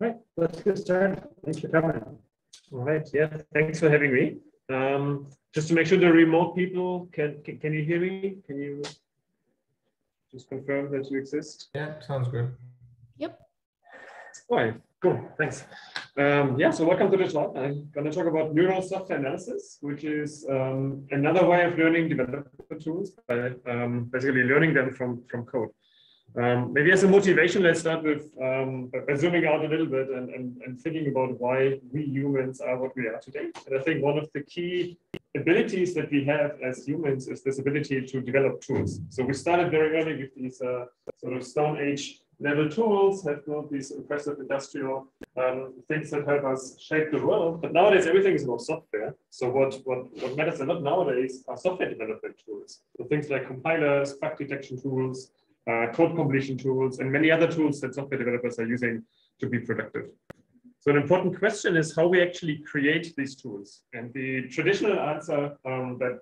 Right, let's get started. Thanks for coming. All right, yeah, thanks for having me. Um, just to make sure the remote people can, can, can you hear me? Can you just confirm that you exist? Yeah, sounds good. Yep. All right, cool, thanks. Um, yeah, so welcome to the talk. I'm going to talk about neural software analysis, which is um, another way of learning developer tools by um, basically learning them from, from code. Um, maybe as a motivation, let's start with um, zooming out a little bit and, and, and thinking about why we humans are what we are today. And I think one of the key abilities that we have as humans is this ability to develop tools. So we started very early with these uh, sort of Stone Age level tools, have built these impressive industrial um, things that help us shape the world. But nowadays, everything is about software. So what, what, what matters a lot nowadays are software development tools. So things like compilers, bug detection tools, uh, code completion tools, and many other tools that software developers are using to be productive. So an important question is how we actually create these tools. And the traditional answer um, that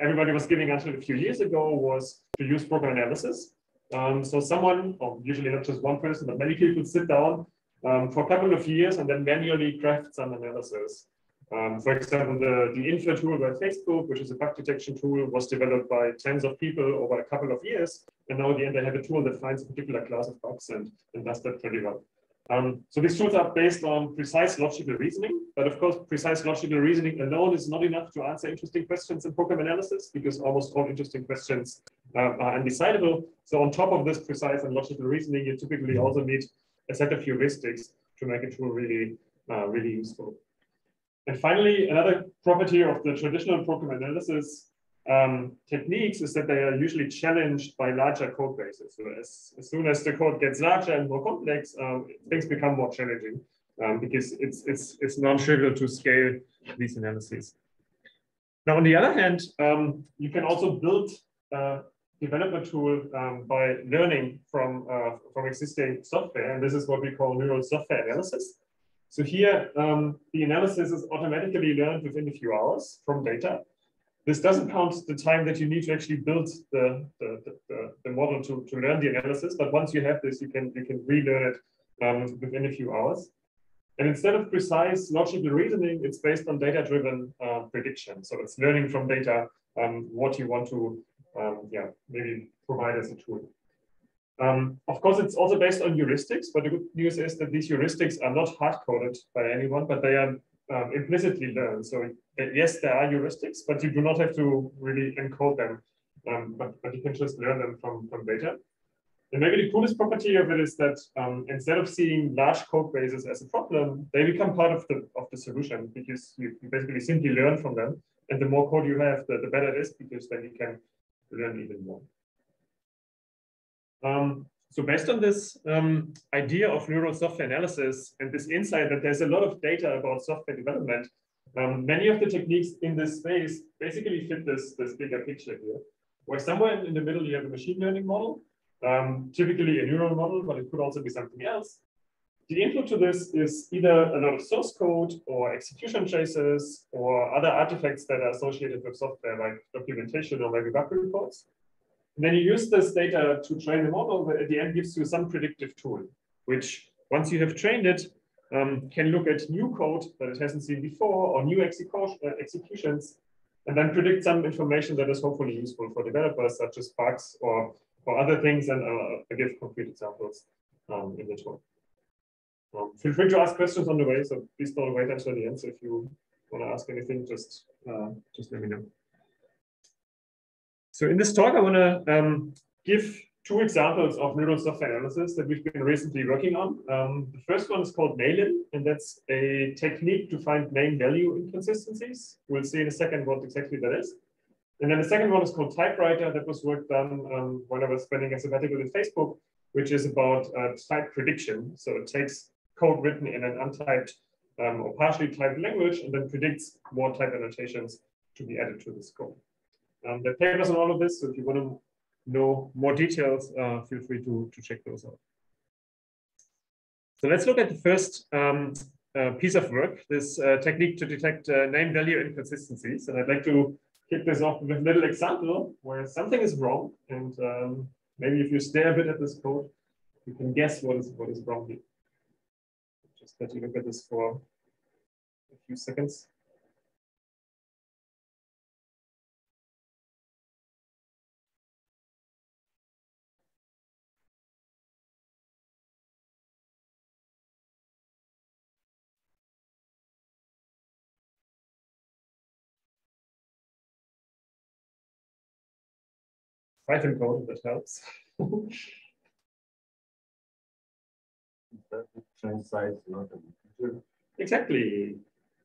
everybody was giving until a few years ago was to use program analysis. Um, so someone, or usually not just one person, but many people sit down um, for a couple of years and then manually craft some analysis. Um, for example, the, the Infer tool by Facebook, which is a bug detection tool, was developed by tens of people over a couple of years. And now at the end, they have a tool that finds a particular class of bugs and, and does that pretty well. Um, so these tools are based on precise logical reasoning, but of course, precise logical reasoning alone is not enough to answer interesting questions in program analysis because almost all interesting questions uh, are undecidable. So on top of this precise and logical reasoning, you typically also need a set of heuristics to make a tool really, uh, really useful. And finally, another property of the traditional program analysis um, techniques is that they are usually challenged by larger code bases. So as, as soon as the code gets larger and more complex, um, things become more challenging um, because it's, it's, it's non-trivial to scale these analyses. Now, on the other hand, um, you can also build a developer tool um, by learning from, uh, from existing software. And this is what we call neural software analysis. So here, um, the analysis is automatically learned within a few hours from data. This doesn't count the time that you need to actually build the, the, the, the model to, to learn the analysis. But once you have this, you can, you can relearn it um, within a few hours. And instead of precise logical reasoning, it's based on data-driven uh, prediction. So it's learning from data um, what you want to um, yeah, maybe provide as a tool. Um, of course, it's also based on heuristics, but the good news is that these heuristics are not hard-coded by anyone, but they are um, implicitly learned. So uh, yes, there are heuristics, but you do not have to really encode them, um, but, but you can just learn them from, from data. And maybe the coolest property of it is that um, instead of seeing large code bases as a problem, they become part of the of the solution because you, you basically simply learn from them. And the more code you have, the, the better it is because then you can learn even more. Um, so based on this um, idea of neural software analysis and this insight that there's a lot of data about software development, um, many of the techniques in this space basically fit this, this bigger picture here, where somewhere in the middle you have a machine learning model, um, typically a neural model, but it could also be something else. The input to this is either a lot of source code or execution traces or other artifacts that are associated with software like documentation or maybe bug reports. And then you use this data to train a model that at the end gives you some predictive tool, which once you have trained it, um, can look at new code that it hasn't seen before or new uh, executions, and then predict some information that is hopefully useful for developers, such as bugs or, or other things. And uh, I give concrete examples um, in the talk. Um, feel free to ask questions on the way, so please don't wait until the end. So if you want to ask anything, just uh, just let me know. So in this talk, I want to um, give two examples of neural software analysis that we've been recently working on. Um, the first one is called Nalin, and that's a technique to find name value inconsistencies. We'll see in a second what exactly that is. And then the second one is called Typewriter. That was work done um, when I was spending as a sabbatical in Facebook, which is about uh, type prediction. So it takes code written in an untyped um, or partially typed language and then predicts more type annotations to be added to this code. Um, are papers on all of this, so if you want to know more details, uh, feel free to, to check those out. So let's look at the first um, uh, piece of work, this uh, technique to detect uh, name value inconsistencies. And I'd like to kick this off with a little example where something is wrong. And um, maybe if you stare a bit at this code, you can guess what is, what is wrong here. just let you look at this for a few seconds. Python code that helps. size, not Exactly.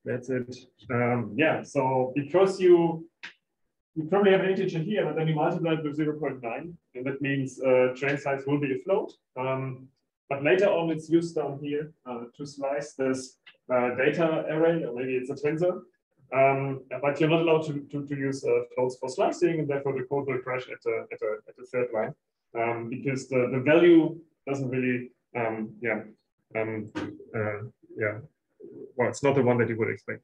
That's it. Um, yeah, so because you you probably have an integer here, but then you multiply it with 0.9, and that means uh, train size will be a float. Um, but later on, it's used down here uh, to slice this uh, data array, or maybe it's a tensor. Um, but you're not allowed to, to, to use uh, floats for slicing, and therefore the code will crash at the, at the, at the third line um, because the, the value doesn't really, um, yeah, um, uh, yeah, well, it's not the one that you would expect.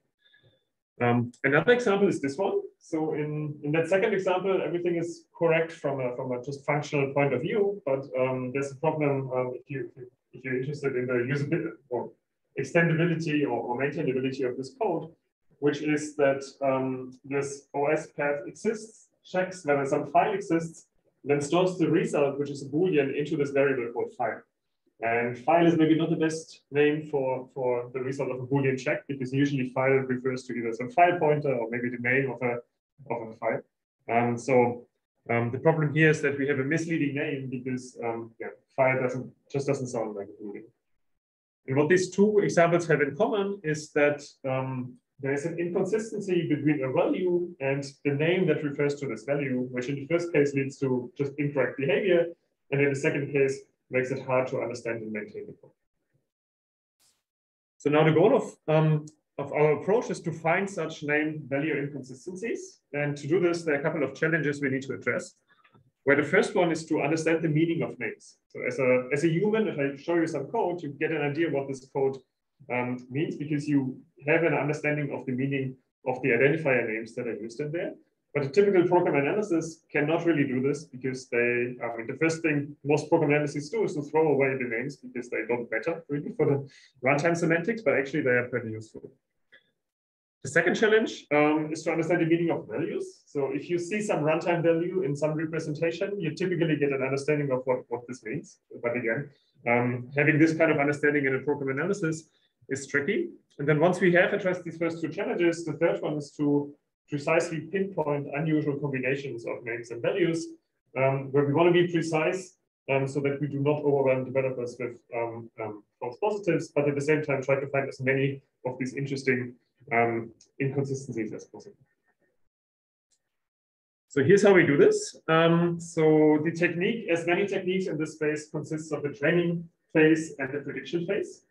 Um, another example is this one. So in, in that second example, everything is correct from a, from a just functional point of view, but um, there's a problem if, you, if you're interested in the usability or extendability or, or maintainability of this code, which is that um, this OS path exists, checks whether some file exists, then stores the result, which is a Boolean, into this variable called file. And file is maybe not the best name for, for the result of a Boolean check, because usually file refers to either some file pointer or maybe the name of a, of a file. Um, so um, the problem here is that we have a misleading name because um, yeah, file doesn't just doesn't sound like a Boolean. And what these two examples have in common is that um, there is an inconsistency between a value and the name that refers to this value, which in the first case leads to just incorrect behavior, and in the second case makes it hard to understand and maintain the code. So now the goal of, um, of our approach is to find such name value inconsistencies. And to do this, there are a couple of challenges we need to address. Where the first one is to understand the meaning of names. So as a, as a human, if I show you some code, you get an idea what this code um, means because you have an understanding of the meaning of the identifier names that are used in there. But a typical program analysis cannot really do this because they, I mean, the first thing most program analyses do is to throw away the names because they don't matter really for the runtime semantics, but actually they are pretty useful. The second challenge um, is to understand the meaning of values. So if you see some runtime value in some representation, you typically get an understanding of what, what this means. But again, um, having this kind of understanding in a program analysis is tricky. And then once we have addressed these first two challenges, the third one is to precisely pinpoint unusual combinations of names and values, um, where we want to be precise um, so that we do not overwhelm developers with um, um, false positives, but at the same time try to find as many of these interesting um, inconsistencies as possible. So here's how we do this. Um, so the technique, as many techniques in this space, consists of the training phase and the prediction phase.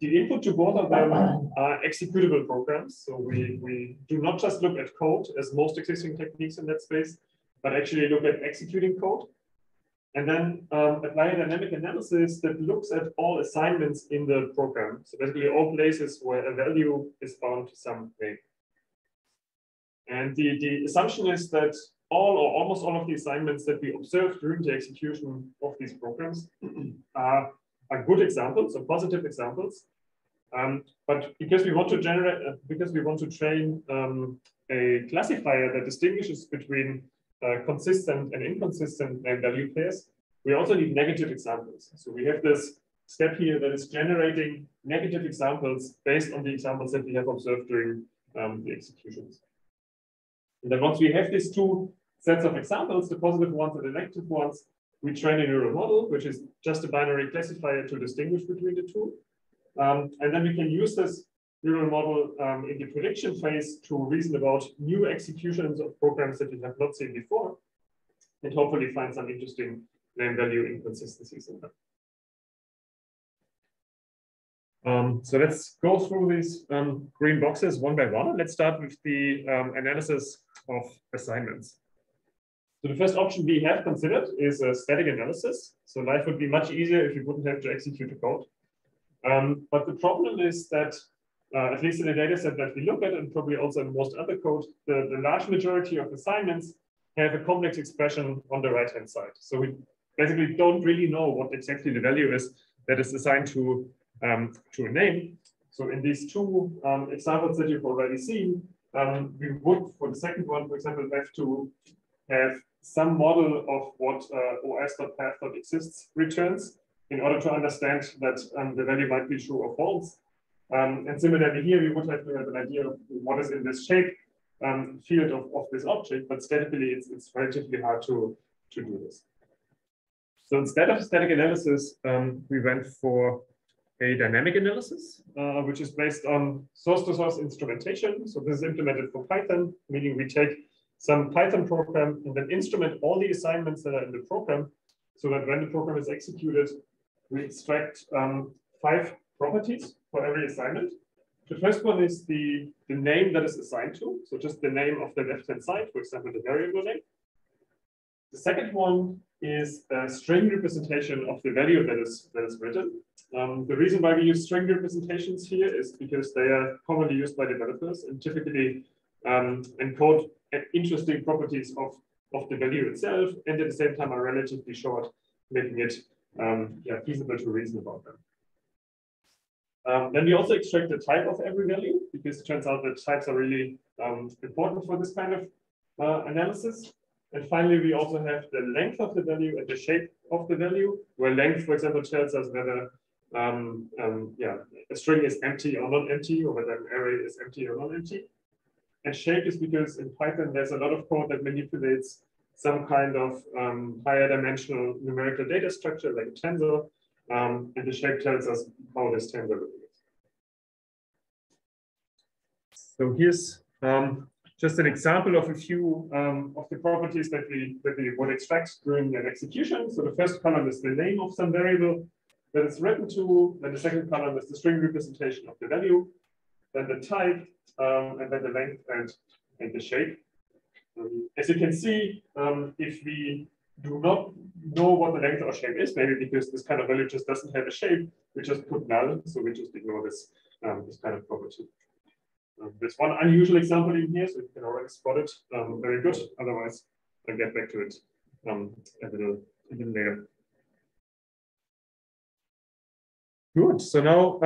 The input to both of them are executable programs. So we, we do not just look at code as most existing techniques in that space, but actually look at executing code. And then um, apply a dynamic analysis that looks at all assignments in the program. So basically all places where a value is bound to some name. And the, the assumption is that all or almost all of the assignments that we observe during the execution of these programs are, are good examples, or positive examples, um, but because we want to generate, uh, because we want to train um, a classifier that distinguishes between uh, consistent and inconsistent name value pairs, we also need negative examples. So we have this step here that is generating negative examples based on the examples that we have observed during um, the executions. And then once we have these two sets of examples, the positive ones and the negative ones, we train a neural model, which is just a binary classifier to distinguish between the two. Um, and then we can use this neural model um, in the prediction phase to reason about new executions of programs that we have not seen before, and hopefully find some interesting name value inconsistencies in them. Um, so let's go through these um, green boxes one by one. Let's start with the um, analysis of assignments. So the first option we have considered is a static analysis. So life would be much easier if you wouldn't have to execute the code. Um, but the problem is that, uh, at least in the data set that we look at, and probably also in most other code, the, the large majority of assignments have a complex expression on the right-hand side. So we basically don't really know what exactly the value is that is assigned to um, to a name. So in these two um, examples that you've already seen, um, we would, for the second one, for example, have to have some model of what uh, os.path.exists returns in order to understand that um, the value might be true or false. Um, and similarly here, we would have to have an idea of what is in this shape um, field of, of this object, but statically it's, it's relatively hard to, to do this. So instead of static analysis, um, we went for a dynamic analysis, uh, which is based on source-to-source -source instrumentation. So this is implemented for Python, meaning we take some Python program and then instrument all the assignments that are in the program so that when the program is executed, we extract um, five properties for every assignment. The first one is the, the name that is assigned to. So just the name of the left-hand side, for example, the variable name. The second one is a string representation of the value that is, that is written. Um, the reason why we use string representations here is because they are commonly used by developers and typically um, encode interesting properties of, of the value itself and at the same time are relatively short, making it um, yeah, feasible to reason about them. Um, then we also extract the type of every value because it turns out that types are really um, important for this kind of uh, analysis. And finally, we also have the length of the value and the shape of the value, where length, for example, tells us whether um, um, yeah, a string is empty or not empty, or whether an array is empty or not empty. And shape is because in Python, there's a lot of code that manipulates some kind of um, higher dimensional numerical data structure like a tensor, um, and the shape tells us how this tensor will. So here's um, just an example of a few um, of the properties that we, that we would extract during an execution. So the first column is the name of some variable that is written to, then the second column is the string representation of the value, then the type, um, and then the length and, and the shape. Um, as you can see, um, if we do not know what the length or shape is, maybe because this kind of value just doesn't have a shape, we just put null, so we just ignore this, um, this kind of property. Um, there's one unusual example in here, so you can already spot it. Um, very good. Otherwise, I'll get back to it a little, a little later. Good. So now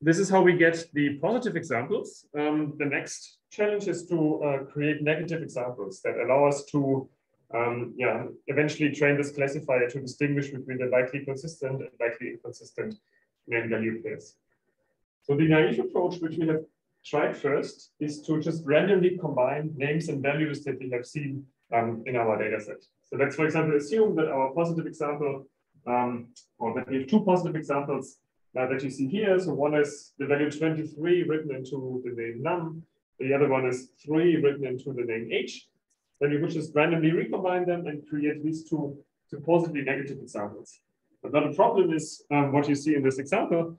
this is how we get the positive examples. Um, the next challenge is to uh, create negative examples that allow us to um, yeah, eventually train this classifier to distinguish between the likely consistent and likely inconsistent name value pairs. So the naive approach, which we have tried first, is to just randomly combine names and values that we have seen um, in our data set. So let's, for example, assume that our positive example, um, or that we have two positive examples uh, that you see here. So one is the value 23 written into the name num. The other one is 3 written into the name h. Then you would just randomly recombine them and create these two supposedly negative examples. But now the problem is um, what you see in this example,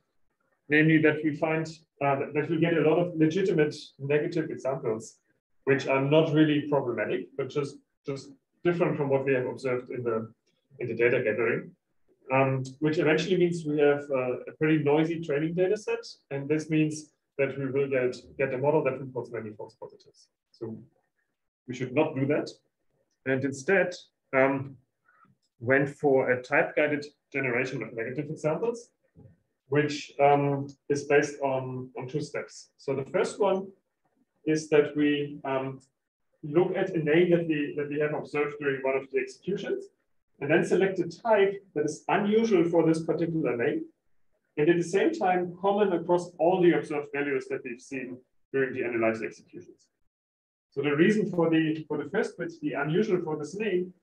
namely that we find uh, that, that we get a lot of legitimate negative examples, which are not really problematic, but just, just different from what we have observed in the, in the data gathering. Um, which eventually means we have uh, a pretty noisy training data set. And this means that we will get, get a model that reports many false positives. So we should not do that. And instead um, went for a type guided generation of negative examples, which um, is based on, on two steps. So the first one is that we um, look at a name that we, that we have observed during one of the executions, and then select a type that is unusual for this particular name, and at the same time common across all the observed values that we've seen during the analyzed executions. So the reason for the for the first bit, the unusual for this name,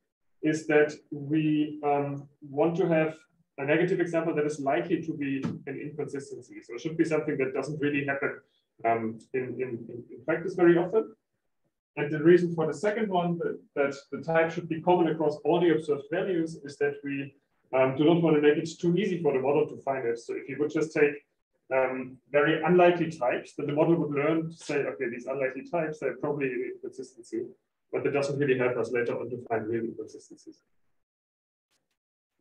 is that we um, want to have a negative example that is likely to be an inconsistency. So it should be something that doesn't really happen um, in, in, in, practice very often. And the reason for the second one, that, that, the type should be common across all the observed values, is that we um, do not want to make it too easy for the model to find it. So if you would just take um, very unlikely types, then the model would learn to say, okay, these unlikely types, they're probably inconsistency, but that doesn't really help us later on to find real inconsistencies.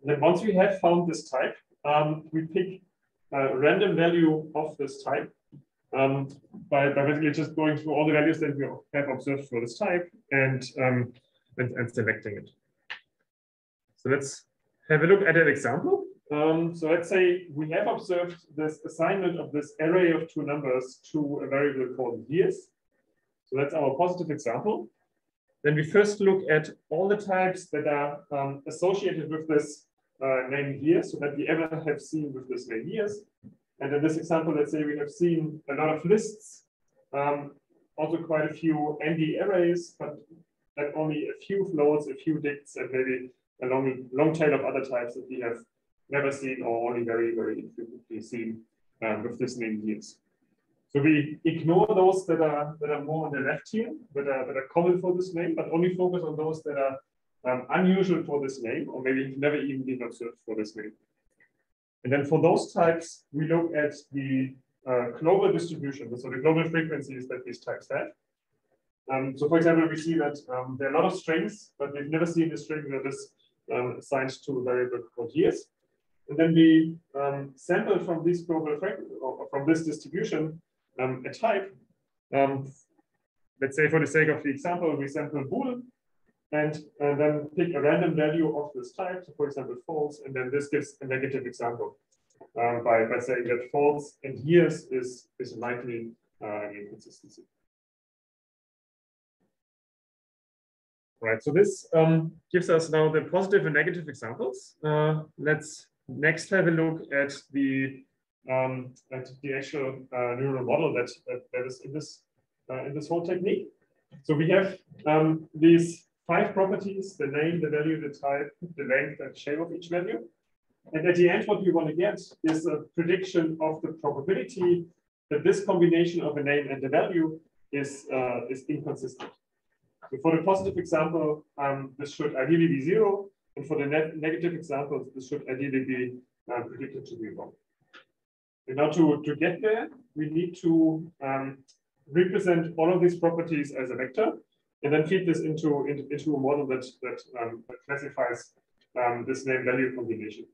And then once we have found this type, um, we pick a random value of this type um, by, by basically just going through all the values that we have observed for this type and, um, and, and selecting it. So let's have a look at an example. um, so let's say we have observed this assignment of this array of two numbers to a variable called years. So that's our positive example. Then we first look at all the types that are um, associated with this uh, name years, so that we ever have seen with this name years. And in this example, let's say we have seen a lot of lists, um, also quite a few ND arrays, but that only a few floats, a few dicts, and maybe a long, long tail of other types that we have never seen or only very, very infrequently seen um, with this name years. So we ignore those that are that are more on the left here, that are that are common for this name, but only focus on those that are um, unusual for this name, or maybe never even been observed for this name. And then for those types, we look at the uh, global distribution, so the global frequencies that these types have. Um, so for example, we see that um, there are a lot of strings, but we've never seen a string that is um, assigned to a variable called years. And then we um, sample from this global or from this distribution um, a type. Um, let's say for the sake of the example, we sample bool and, and then pick a random value of this type. So for example, false, and then this gives a negative example um, by, by saying that false and years is, is likely uh, inconsistency. Right, so this um, gives us now the positive and negative examples. Uh, let's next have a look at the um, at the actual uh, neural model that, that, that is in this uh, in this whole technique. So we have um, these five properties: the name, the value, the type, the length, and shape of each value. And at the end, what we want to get is a prediction of the probability that this combination of a name and a value is uh, is inconsistent. So for the positive example, um, this should ideally be zero, and for the ne negative examples, this should ideally be uh, predicted to be wrong. And now to, to get there, we need to um, represent all of these properties as a vector and then feed this into, into, into a model that, that, um, that classifies um, this name value combination.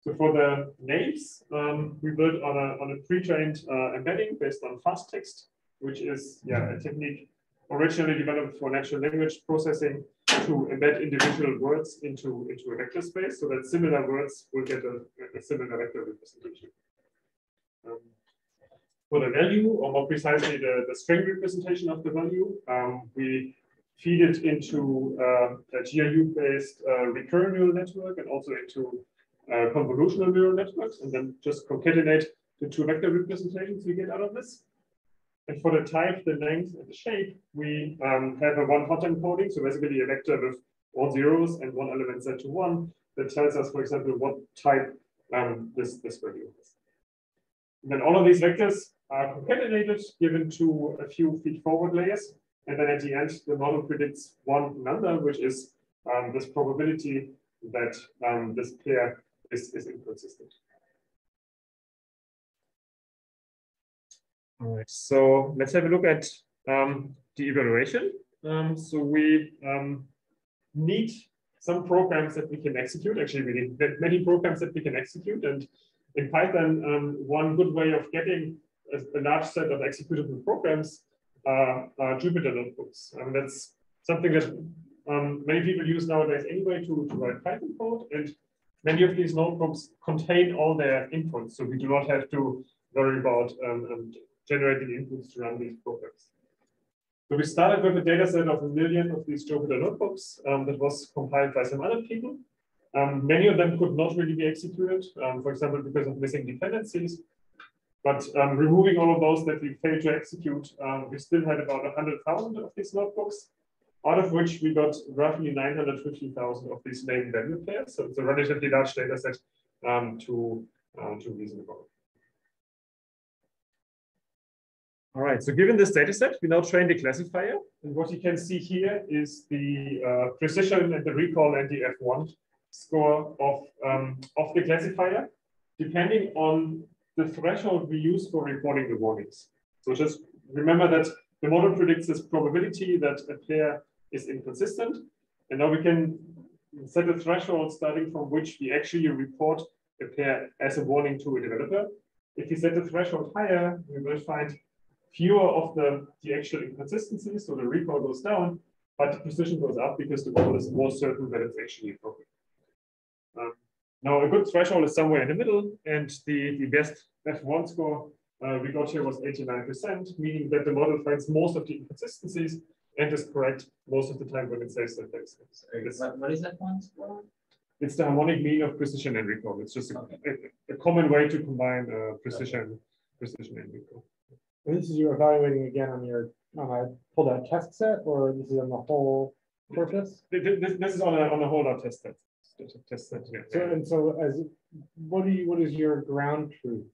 So for the names, um, we built on a, on a pre-trained uh, embedding based on fastText, which is yeah, a technique originally developed for natural language processing to embed individual words into, into a vector space so that similar words will get a, a similar vector representation. Um, for the value, or more precisely the, the string representation of the value, um, we feed it into uh, a GRU-based uh, recurrent neural network and also into uh, convolutional neural networks, and then just concatenate the two vector representations we get out of this. And for the type, the length, and the shape, we um, have a one hot encoding, so basically a vector with all zeros and one element set to one that tells us, for example, what type um, this, this value is. And then all of these vectors are concatenated, given to a few feed-forward layers. And then at the end, the model predicts one number, which is um, this probability that um, this pair is, is inconsistent. All right, so let's have a look at um, the evaluation. Um, so we um, need some programs that we can execute. Actually, we need many programs that we can execute. And in Python, um, one good way of getting a, large set of executable programs are, are Jupyter notebooks. I mean, that's something that um, many people use nowadays anyway to, to write Python code. And many of these notebooks contain all their inputs. So we do not have to worry about um, um generating inputs to run these programs. So we started with a data set of a million of these Jupyter notebooks um, that was compiled by some other people. Um, many of them could not really be executed, um, for example, because of missing dependencies. But um, removing all of those that we failed to execute, um, we still had about 100,000 of these notebooks, out of which we got roughly 950,000 of these named value pairs. So it's a relatively large data set um, to, uh, to reason about. All right, so given this data set, we now train the classifier. And what you can see here is the uh, precision and the recall and the F1 score of, um, of the classifier, depending on the threshold we use for reporting the warnings. So just remember that the model predicts this probability that a pair is inconsistent. And now we can set a threshold starting from which we actually report a pair as a warning to a developer. If we set the threshold higher, we will find fewer of the, the actual inconsistencies, so the recall goes down, but the precision goes up because the model is more certain that it's actually appropriate. Now a good threshold is somewhere in the middle, and the, the best F1 score uh, we got here was 89%, meaning that the model finds most of the inconsistencies and is correct most of the time when it says that there's. What, what is that one score? It's the harmonic mean of precision and recall. It's just a, Okay. a, a common way to combine uh, precision, precision and recall. And this is you evaluating again on your, on a pulled out test set, or this is on the whole corpus? Th- th- This, this is on a, on a holdout test set. Set, yeah. So, and so as, what do you, what is your ground truth?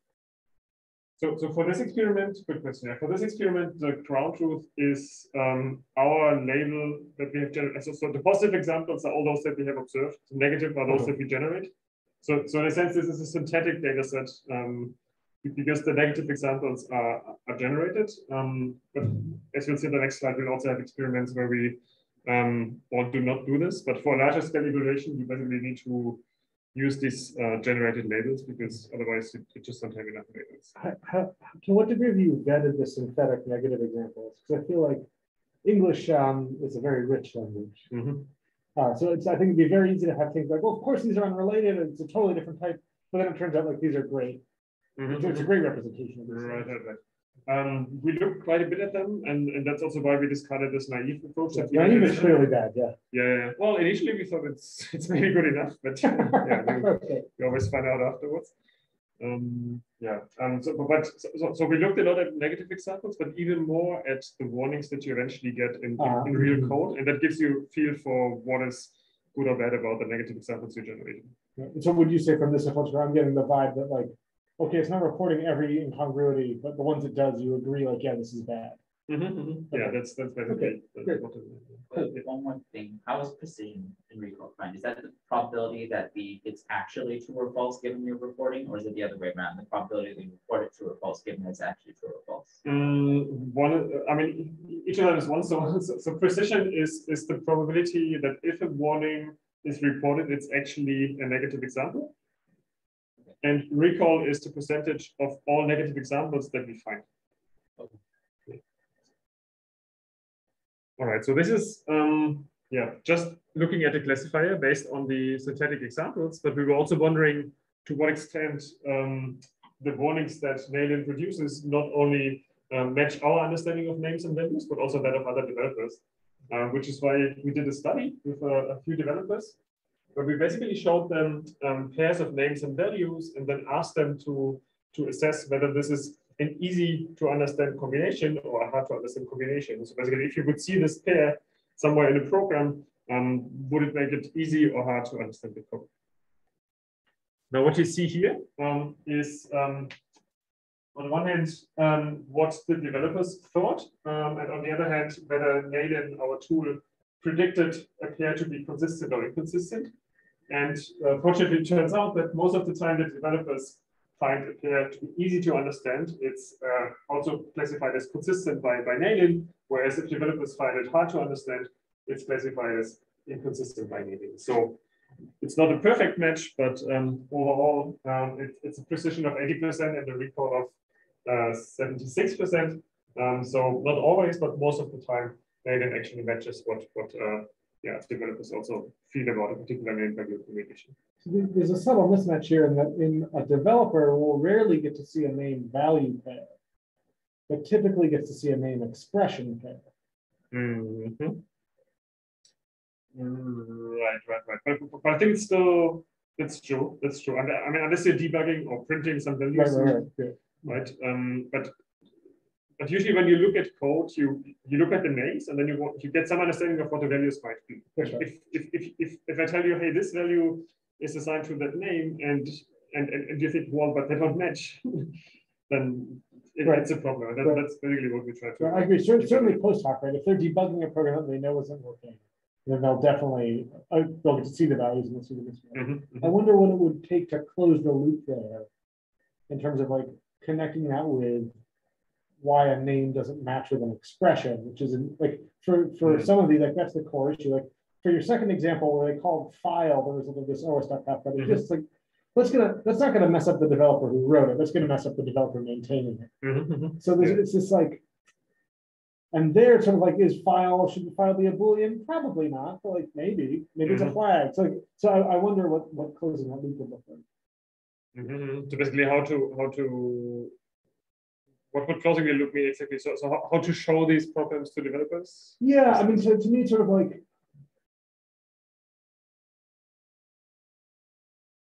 So, so for this experiment, good question. Yeah, for this experiment, the ground truth is um, our label that we have generated. So, so the positive examples are all those that we have observed. The negative are those Okay. that we generate. So, so in a sense, this is a synthetic data set um, because the negative examples are, are generated. Um, but as you'll see in the next slide, we'll also have experiments where we um, or do not do this. But for larger scale evaluation, you basically need to use these uh, generated labels because otherwise it, you just don't have enough labels. How, how, to what degree have you vetted the synthetic negative examples? Because I feel like English um, is a very rich language. Mhm. Uh, so it's, I think it'd be very easy to have things like, well, of course, these are unrelated, and it's a totally different type. But then it turns out like these are great. Mhm. It's a great representation of this. Right, right, right. Um, we looked quite a bit at them, and, and that's also why we discarded this naive approach. had Naive is clearly bad, yeah. Yeah, yeah, yeah. Well, initially we thought it's it's maybe good enough, but yeah, we, Okay. we always find out afterwards. Um, yeah. Um, so, but so, so, we looked a lot at negative examples, but even more at the warnings that you eventually get in, in, Ah. in real code, and that gives you a feel for what is good or bad about the negative examples you generated. Yeah, and So would you say from this approach, I'm getting the vibe that like, okay, it's not reporting every incongruity, but the ones it does, you agree like, yeah, this is bad. Yeah, that's that's basically great. what it is. But one more thing, how is precision in recall defined? Is that the probability that the, it's actually true or false given your reporting, or is it the other way around? The probability that you report it true or false given it's actually true or false? Mm, one, I mean, each of them is one. So, so, so precision is is the probability that if a warning is reported, it's actually a negative example. And recall is the percentage of all negative examples that we find. All right, so this is um, yeah, just looking at the classifier based on the synthetic examples, but we were also wondering to what extent um, the warnings that Nalin produces not only um, match our understanding of names and values, but also that of other developers, uh, which is why we did a study with a, a few developers, where we basically showed them um, pairs of names and values and then asked them to, to assess whether this is an easy to understand combination or a hard to understand combination. So basically, if you would see this pair somewhere in a program, um, would it make it easy or hard to understand the code? Now, what you see here um, is um, on the one hand, um, what the developers thought, um, and on the other hand, whether Nalin, our tool, predicted a pair to be consistent or inconsistent. And uh, fortunately, it turns out that most of the time the developers find a pair to be easy to understand. It's uh, also classified as consistent by, by Nalin, whereas if developers find it hard to understand, it's classified as inconsistent by Nalin. So it's not a perfect match, but um, overall, um, it, it's a precision of 80% and a recall of uh, 76%. Um, so not always, but most of the time, Nalin actually matches what, what uh, yeah, developers also feel about a particular name value combination. So There's a subtle mismatch here in that in a developer will rarely get to see a name value pair, but typically gets to see a name expression pair. Mhm. Right, right, right. But, but I think it's still, that's true, that's true. And I mean, unless you're debugging or printing some values, right, right, yeah. right? Um, but but usually when you look at code, you you look at the names and then you you get some understanding of what the values might be. Right. If if if if, if I tell you, hey, this value is assigned to that name, and and and, and you think, well, but they don't match, then it, Right. it's a problem. That, Right. That's basically what we try to. I agree, Cer- certainly post hoc, right? If they're debugging a program that they know isn't working, then they'll definitely, uh, they'll get to see the values and they'll see the mismatch. Mhm, mhm. I wonder what it would take to close the loop there in terms of like connecting that with why a name doesn't match with an expression, which is in- like for, for Mhm. some of these, like that's the core issue. Like for your second example where they called file, there was like this OS.path, but Mhm. it's just like, that's gonna, that's not gonna mess up the developer who wrote it. That's gonna mess up the developer maintaining it. Mhm, mhm. So there's, Yeah. it's just like, And there it's sort of like, is file, should the file be a Boolean? Probably not, but like maybe, maybe it's a Mhm. flag. So, like, so I, I wonder what, what closing that loop would look like. Mhm. So basically how to, how to, what would closing the loop mean exactly? So, so how, how to show these problems to developers? Yeah, I mean, so to me, sort of like.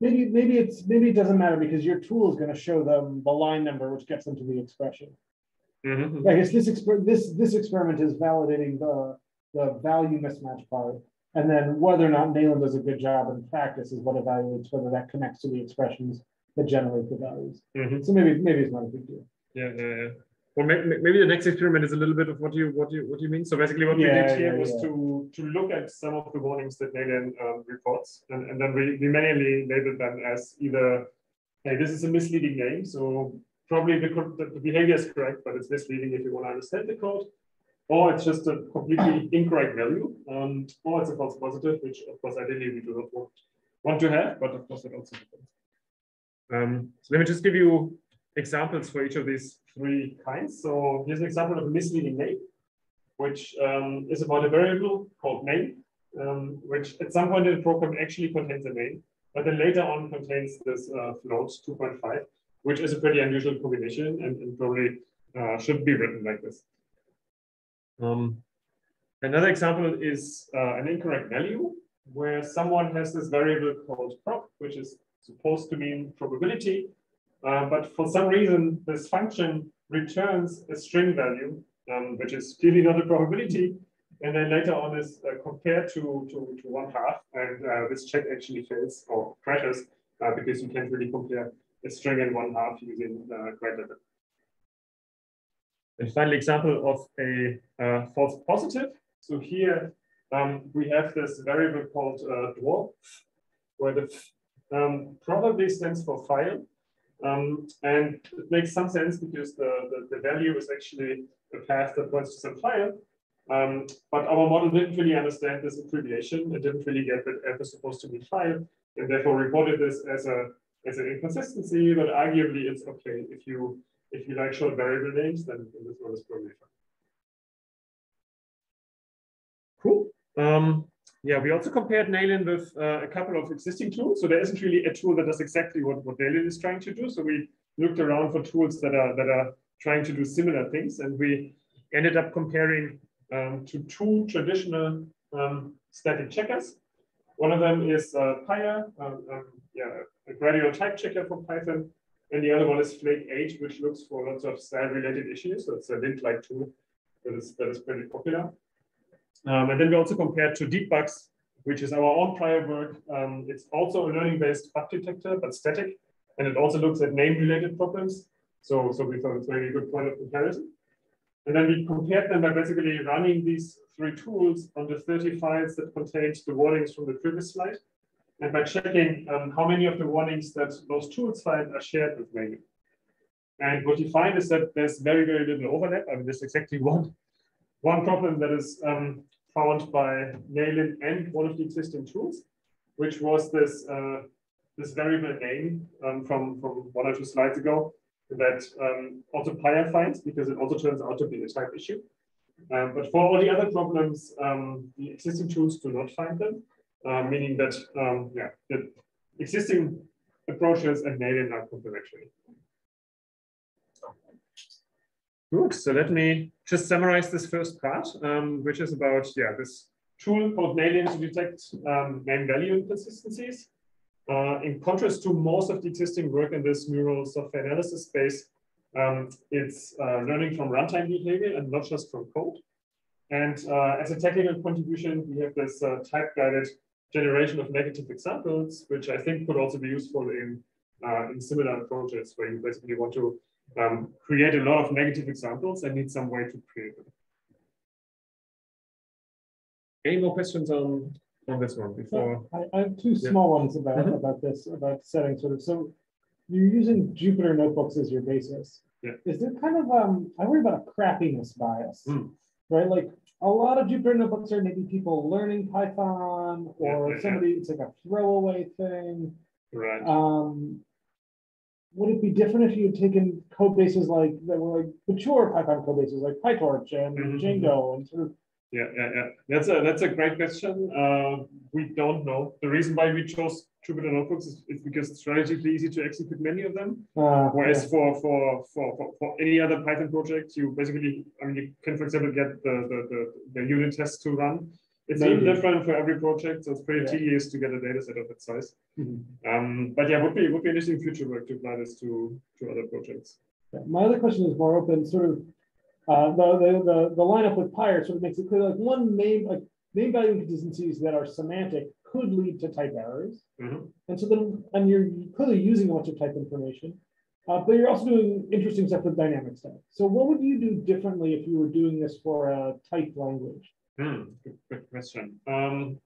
Maybe, maybe it's, maybe it doesn't matter because your tool is gonna show them the line number, which gets them to the expression. Mhm. I guess this exper, this, this experiment is validating the, the value mismatch part. And then whether or not Nalin does a good job in practice is what evaluates whether that connects to the expressions that generate the values. Mhm. So maybe, maybe it's not a big deal. Yeah, yeah, yeah. Well, may- may- maybe the next experiment is a little bit of what you, what you, what you mean. So basically what we did here yeah, was yeah. to, to look at some of the warnings that Nalin um, reports. And, and then we, we manually labeled them as either, hey, this is a misleading name. So probably the, the the behavior is correct, but it's misleading if you want to understand the code. Or it's just a completely incorrect value. Um, or it's a false positive, which of course ideally we do not want, want to have, but of course it also depends. Um, so let me just give you examples for each of these three kinds. So here's an example of a misleading name, which um, is about a variable called name, um, which at some point in the program actually contains a name, but then later on contains this uh, float 2.5, which is a pretty unusual combination and, and probably uh, should be written like this. Um, another example is uh, an incorrect value, where someone has this variable called prop, which is supposed to mean probability, uh, but for some reason, this function returns a string value, um, which is clearly not a probability, and then later on is uh, compared to, to, to one half, and uh, this check actually fails or crashes uh, because you can't really compare a string and one half using uh, greater than. And finally, example of a false positive. So here um, we have this variable called dwarf, where the um, probably stands for file. Um, and it makes some sense because the, the, the, value is actually a path that points to some file. Um, but our model didn't really understand this abbreviation. It didn't really get that F is supposed to be file, and therefore reported this as a as an inconsistency. But arguably, it's okay if you if you like short variable names, then, then this one is probably fine. Cool. Um, yeah, we also compared Nalin with uh, a couple of existing tools. So there isn't really a tool that does exactly what, what Nalin is trying to do. So we looked around for tools that are that are trying to do similar things, and we ended up comparing um, to two traditional um, static checkers. One of them is uh, Pyre, um, um, yeah, a gradual type checker for Python, and the other one is Flake 8, which looks for lots of style-related issues. So it's a lint-like tool that is that is pretty popular. Um, and then we also compared to DeepBugs, which is our own prior work. Um, it's also a learning-based bug detector, but static. And it also looks at name-related problems. So, so we thought it's a very good point of comparison. And then we compared them by basically running these three tools on the 30 files that contained the warnings from the previous slide. And by checking um, how many of the warnings that those tools find are shared with Nalin. And what you find is that there's very, very little overlap. I mean, there's exactly one, one problem that is um, found by Nalin and one of the existing tools, which was this, uh, this variable name um, from, from one or two slides ago that um, also Pyre finds because it also turns out to be a type issue. Um, but for all the other problems, um, the existing tools do not find them, uh, meaning that um, yeah, the existing approaches and Nalin are complementary. Good. So let me just summarize this first part, um, which is about yeah this tool called Nalin to detect um, name value inconsistencies. Uh, in contrast to most of the existing work in this neural software analysis space, um, it's uh, learning from runtime behavior and not just from code. And uh, as a technical contribution, we have this uh, type-guided generation of negative examples, which I think could also be useful in, uh, in similar approaches where you basically want to um, create a lot of negative examples and need some way to create them. Any more questions on, on this one before? I, I have two small ones about, Mhm. about this, about setting sort of, so you're using Jupyter notebooks as your basis. Yeah. Is there kind of, um, I worry about a crappiness bias, Mm. right? Like a lot of Jupyter notebooks are maybe people learning Python or yeah, yeah. somebody, it's like a throwaway thing. Right. Um, would it be different if you had taken code bases like that were like mature Python code bases like PyTorch and Mhm. Django and sort of Yeah, yeah, yeah. That's a that's a great question. Uh, we don't know. The reason why we chose Jupyter notebooks is, is because it's relatively easy to execute many of them. uh, Whereas for, for for for for any other Python project, you basically, I mean, you can, for example, get the the the, the unit tests to run. It's a little different for every project, so it's pretty Yeah. tedious to get a data set of that size. Mhm. Um, but yeah, would be would be interesting future work to apply this to to other projects. Yeah, My other question is more open, sort of, uh, the, the, the, the lineup with Pyre sort of makes it clear, like, one name, like, name value inconsistencies that are semantic could lead to type errors. Mhm. And so then, and you're clearly using a bunch of type information, uh, but you're also doing interesting stuff with dynamic stuff. So what would you do differently if you were doing this for a type language? Hmm, good, good question. Um,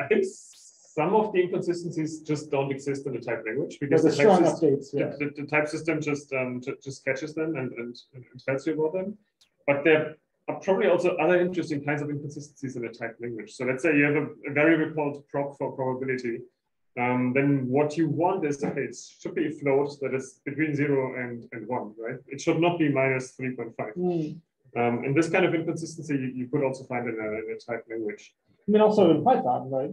I think some of the inconsistencies just don't exist in the type language because the the type, strong sys- updates, yeah. the, the, type system just um, just catches them and, and, and tells you about them. But there are probably also other interesting kinds of inconsistencies in the type language. So let's say you have a, a variable called prop for probability. Um, then what you want is okay, it should be a float that is between zero and, and one, right? It should not be minus 3.5. Hmm. Um, and this kind of inconsistency you, you could also find in a, in a type language. I mean, also in Python, right?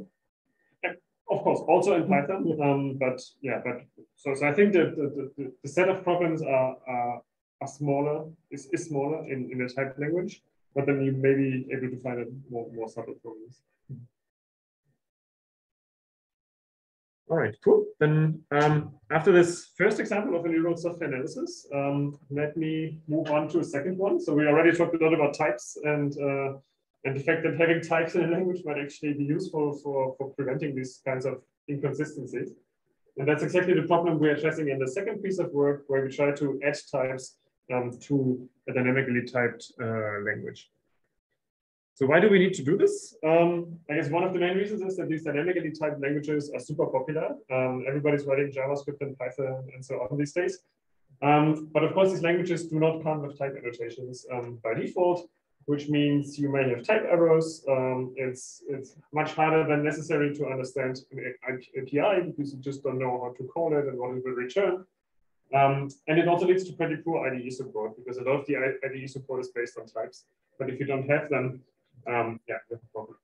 Of course, also in Python, um, but yeah, but so, so I think that the, the, the set of problems are, are, are smaller, is, is smaller in, in a type language, but then you may be able to find it more, more subtle problems. All right, cool. Then um, after this first example of a neural software analysis, um, let me move on to a second one. So we already talked a lot about types and uh, and the fact that having types in a language might actually be useful for, for preventing these kinds of inconsistencies. And that's exactly the problem we're addressing in the second piece of work, where we try to add types um, to a dynamically typed uh, language. So why do we need to do this? Um, I guess one of the main reasons is that these dynamically typed languages are super popular. Um, everybody's writing JavaScript and Python and so on these days. Um, but of course, these languages do not come with type annotations um, by default, which means you may have type errors. Um, it's, it's much harder than necessary to understand an API because you just don't know how to call it and what it will return. Um, and it also leads to pretty poor IDE support because a lot of the IDE support is based on types. But if you don't have them, um, yeah, problem.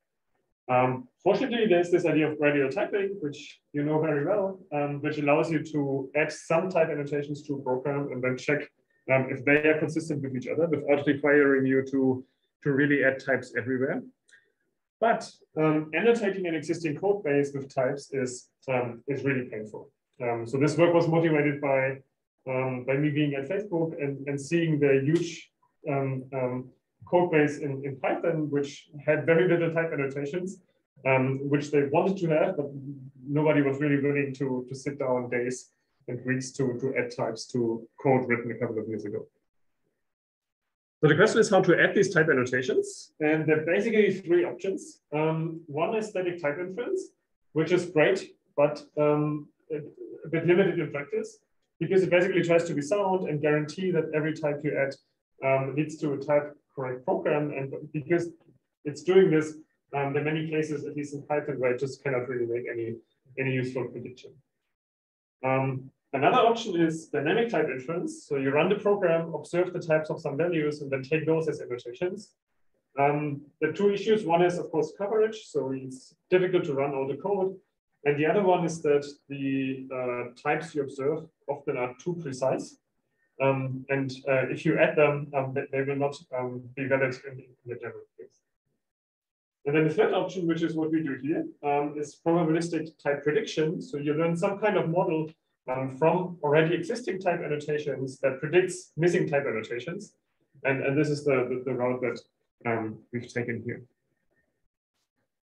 Um, fortunately, there's this idea of gradual typing, which you know very well, um, which allows you to add some type annotations to a program and then check um, if they are consistent with each other without requiring you to, to really add types everywhere. But um, annotating an existing code base with types is, um, is really painful. Um, so this work was motivated by, by me being at Facebook and, and seeing the huge code base in, in Python, which had very little type annotations, um, which they wanted to have, but nobody was really willing to, to sit down days and weeks to, to add types to code written a couple of years ago. So the question is how to add these type annotations. And there are basically three options. Um, one is static type inference, which is great, but um, a, bit limited in practice because it basically tries to be sound and guarantee that every type you add um, leads to a type correct program. And because it's doing this, um, there are many cases, at least in Python, where it just cannot really make any, any useful prediction. Um, another option is dynamic type inference. So you run the program, observe the types of some values, and then take those as annotations. Um, the two issues, one is, of course, coverage. So it's difficult to run all the code. And the other one is that the uh, types you observe often are too precise. Um, and uh, if you add them, um, they, will not um, be valid in, in, the general case. And then the third option, which is what we do here, um, is probabilistic type prediction. So you learn some kind of model um, from already existing type annotations that predicts missing type annotations. And, and this is the, the, the route that um, we've taken here.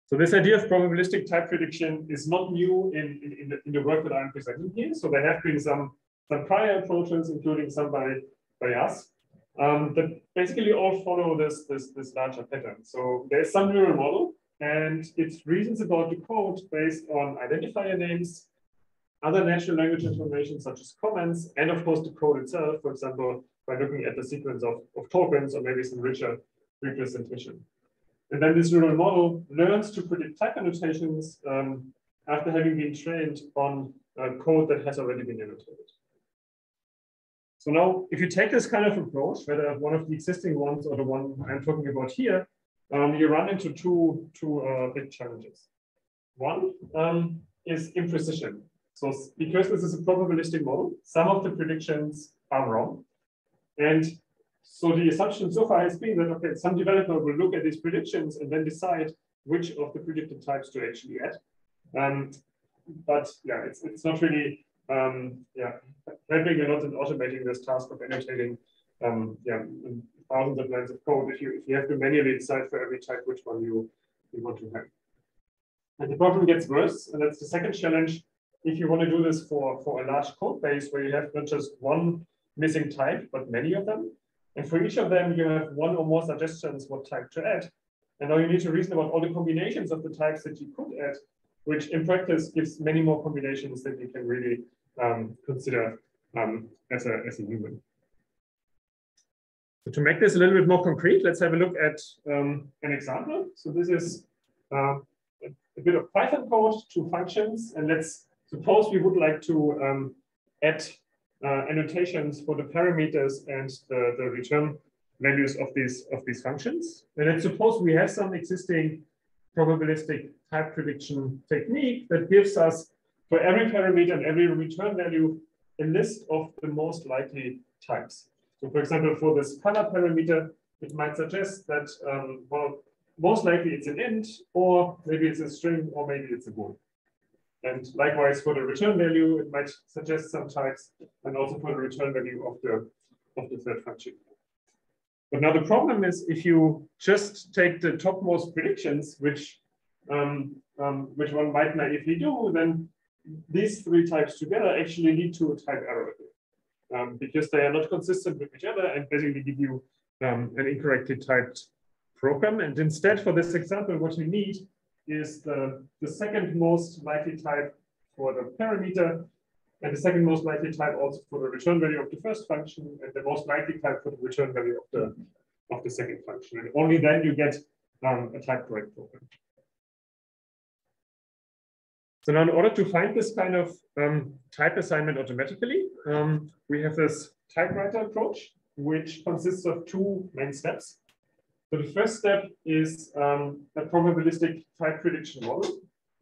So this idea of probabilistic type prediction is not new in, in, in, the, in the work that I'm presenting here. So there have been some some prior approaches, including some by, by us, um, that basically all follow this, this, this larger pattern. So there's some neural model and it reasons about the code based on identifier names, other natural language information such as comments, and of course the code itself, for example, by looking at the sequence of, of tokens or maybe some richer representation. And then this neural model learns to predict type annotations um, after having been trained on uh, code that has already been annotated. So now, if you take this kind of approach, whether one of the existing ones or the one I'm talking about here, um, you run into two, two uh, big challenges. One um, is imprecision. So because this is a probabilistic model, some of the predictions are wrong. And so the assumption so far has been that, okay, some developer will look at these predictions and then decide which of the predicted types to actually add. Um, but yeah, it's, it's not really um, yeah, helping a lot in automating this task of annotating um, yeah, thousands of lines of code if you if you have to manually decide for every type which one you, you want to have. And the problem gets worse, and that's the second challenge. If you want to do this for, for a large code base where you have not just one missing type, but many of them, and for each of them, you have one or more suggestions what type to add. And now you need to reason about all the combinations of the types that you could add, which in practice gives many more combinations that you can really um, consider um, as, a, as a human. So to make this a little bit more concrete, let's have a look at um, an example. So this is uh, a, bit of Python code to functions. And let's suppose we would like to um, add uh, annotations for the parameters and the, the return values of these of these functions. And let's suppose we have some existing probabilistic type prediction technique that gives us for every parameter and every return value a list of the most likely types. So for example, for this color parameter, it might suggest that, um, well, most likely it's an int, or maybe it's a string, or maybe it's a bool. And likewise, for the return value, it might suggest some types, and also for the return value of the, of the third function. But now the problem is if you just take the topmost predictions, which um, um, which one might naively do, then these three types together actually lead to type error um, because they are not consistent with each other and basically give you um, an incorrectly typed program. And instead, for this example, what we need is the, the second most likely type for the parameter and the second most likely type also for the return value of the first function and the most likely type for the return value of the of the second function. And only then you get um, a type correct program. So now in order to find this kind of um, type assignment automatically, um, we have this typewriter approach, which consists of two main steps. So the first step is um, a probabilistic type prediction model